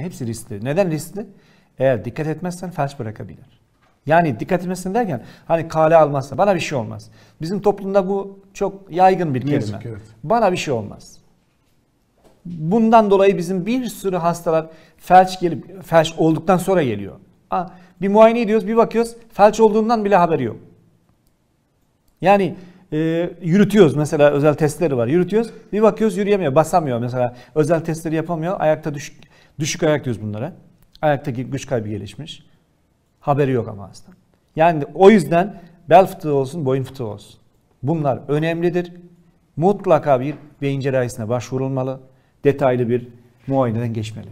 Hepsi riskli. Neden riskli? Eğer dikkat etmezsen felç bırakabilir. Yani dikkat etmezsen derken hani kale almazsa bana bir şey olmaz. Bizim toplumda bu çok yaygın bir yazık kelime. evet. Bana bir şey olmaz. Bundan dolayı bizim bir sürü hastalar felç gelip felç olduktan sonra geliyor. Ha, bir muayene ediyoruz, bir bakıyoruz felç olduğundan bile haberi yok. Yani e, yürütüyoruz mesela özel testleri var. Yürütüyoruz. Bir bakıyoruz yürüyemiyor, basamıyor mesela. Özel testleri yapamıyor. Ayakta düşük düşük ayak diyoruz bunlara. Ayaktaki güç kaybı gelişmiş. Haberi yok ama hasta. Yani o yüzden bel fıtığı olsun, boyun fıtığı olsun. Bunlar önemlidir. Mutlaka bir beyin cerrahisine başvurulmalı. Detaylı bir muayeneden geçmeli.